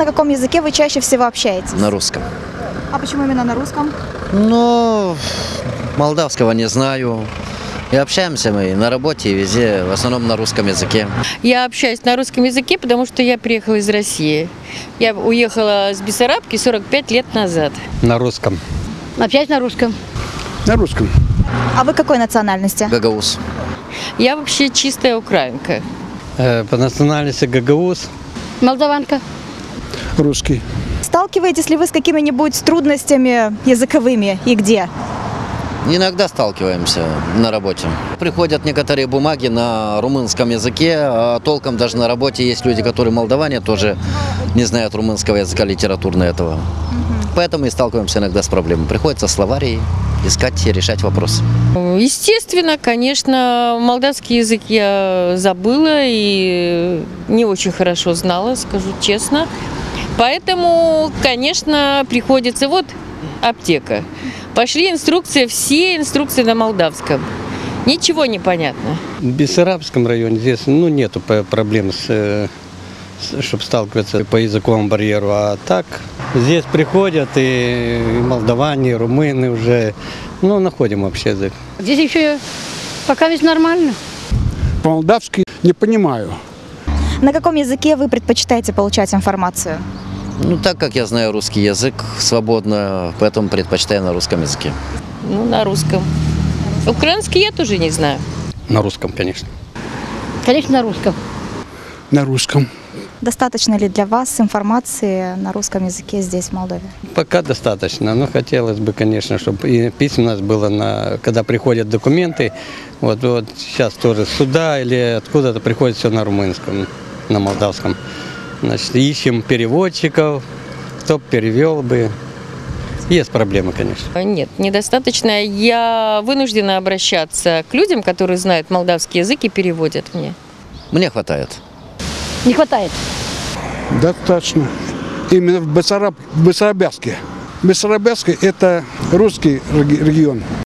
на каком языке вы чаще всего общаетесь? на русском. А почему именно на русском? Но молдавского не знаю. И общаемся мы на работе, и везде, в основном на русском языке. Я общаюсь на русском языке, потому что я приехала из России. Я уехала с Бессарабки 45 лет назад. На русском. Опять на русском. На русском. А вы какой национальности? Гагаус. Я вообще чистая украинка. Э, По национальности гагаус. Молдаванка. Русский. Сталкиваетесь ли вы с какими-нибудь трудностями языковыми и где? Иногда сталкиваемся на работе. Приходят некоторые бумаги на румынском языке, а толком даже на работе есть люди, которые молдаване, тоже не знают румынского языка литературно этого. Поэтому и сталкиваемся иногда с проблемой. Приходится словари искать и решать вопросы. Естественно, конечно, молдавский язык я забыла и не очень хорошо знала, скажу честно. Поэтому, конечно, приходится... Вот аптека. Пошли инструкции, все инструкции на молдавском. Ничего не понятно. В Бессарабском районе здесь ну, нету п- проблем, с, чтобы сталкиваться по языковому барьеру. А так здесь приходят и молдаване, и румыны уже. Ну, находим общий язык. Здесь еще пока ведь нормально. По-молдавски не понимаю. На каком языке вы предпочитаете получать информацию? Ну, так как я знаю русский язык свободно, поэтому предпочитаю на русском языке. Ну, на русском. Украинский я тоже не знаю. На русском, конечно. Конечно, на русском. На русском. Достаточно ли для вас информации на русском языке здесь, в Молдове? Пока достаточно, но хотелось бы, конечно, чтобы и письменность было, на, когда приходят документы. Вот, вот сейчас тоже с суда или откуда-то приходит все на румынском, на молдавском. Значит, ищем переводчиков, кто перевел бы. Есть проблемы, конечно. Нет, недостаточно. Я вынуждена обращаться к людям, которые знают молдавский язык и переводят мне. Мне хватает. Не хватает. Достаточно. Именно в Бессараб, в Бессарабяске. Бессарабяске – это русский реги- регион.